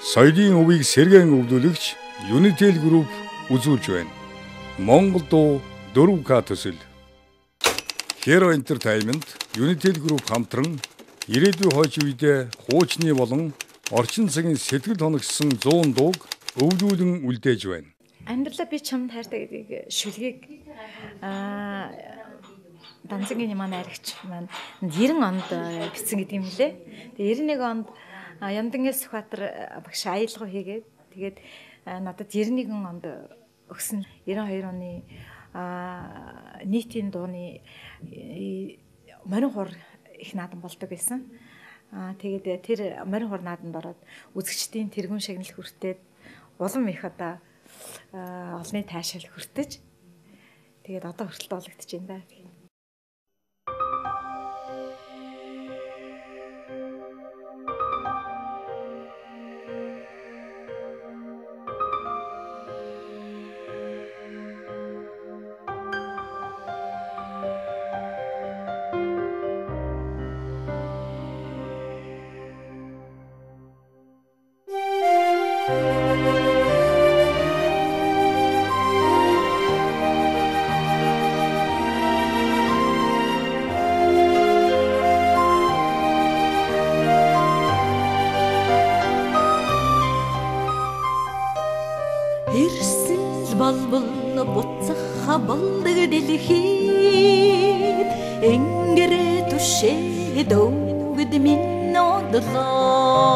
соёлын өвийг сэргэн өвлүүлэгч Unitel Group үзүүлж байна. Монгол дуу 4К төсөл. Hero Entertainment, Unitel Group хамтран ирээдүйн хойч үедээ хуучны болон орчин цагийн сэтгэл хоногсон 100 дууг өвлүүлэн үлдээж байна. Амьдралаа би чамд хайртай гэдгийг шүлгийг аа Данцгийн маань найрагч маань 90 онд бичсэн гэдэг юм лээ. Тэгээ 91 онд Ямдангээс Сүхбаатар багш аялал хийгээд тэгээд надад 91 онд өгсөн 92 оны нийтийн дууны морин хур их наадам болдог байсан. Аа тэгээд тэр морин хур наадамд ороод үзэгчдийн тэргүүн шагнал хүртээд улам их одоо олны таашаал хүртэж тэгээд одоо хүртэл болгогдож байна да. хабалдаг дэлхийд ингэрээ түшээд өвгд минь одлооч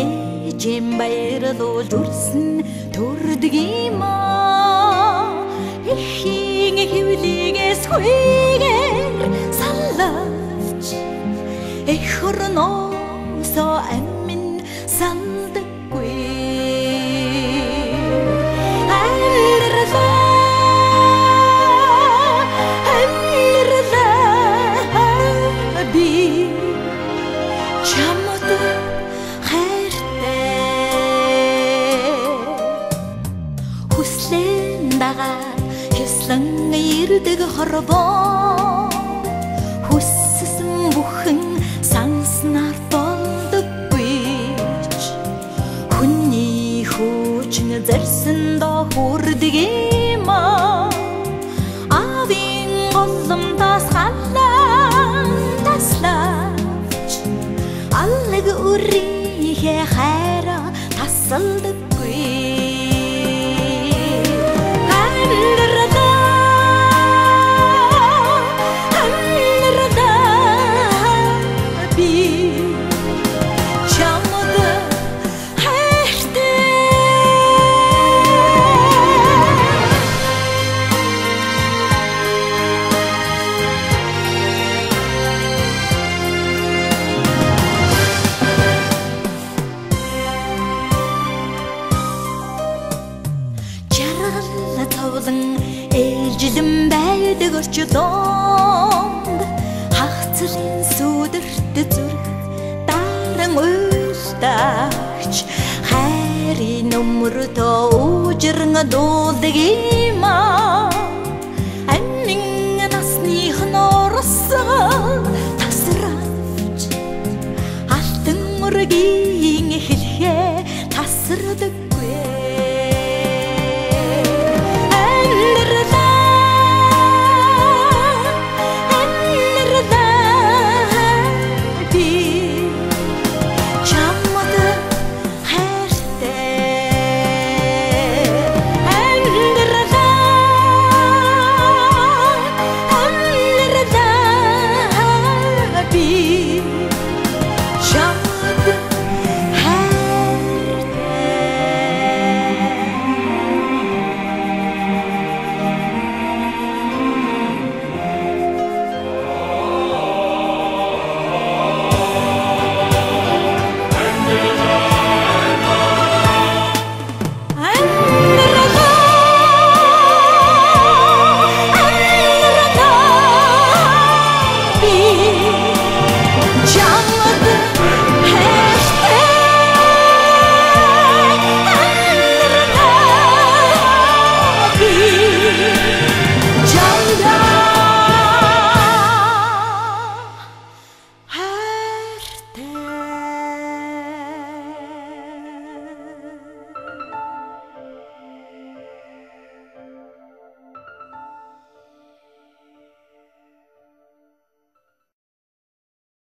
ээжэм баярлуулж үрсэн төрдөг юм аа эхийн хөвлөгөөс хүйгээр саллавч эх хорноосо амин сан Улан ирдэг хорвоо. Хүссэн бүхэн санснаар болдоггүй Хүний хүчин зарсан до хүрдэг юм аа. Авин голомдас халаан таслаач. Аллаг үрийн байдаг орчдонд хагцрын сүдэрт зүрх даран уйлтагч хайрын өмөртөө үжирнэ дуулдаг юм аа амин насных норсоо тасраач. Алтан мөргийн